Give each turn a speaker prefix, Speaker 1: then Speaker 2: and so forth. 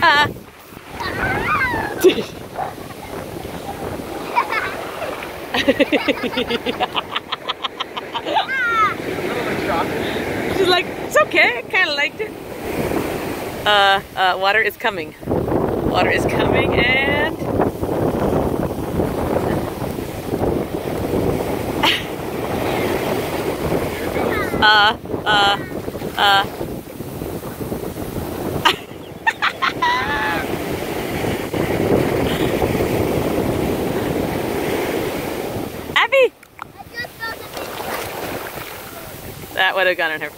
Speaker 1: She's like, it's okay. I kind of liked it. Uh, uh, water is coming. Water is coming and... uh, uh, uh. That would have gone in her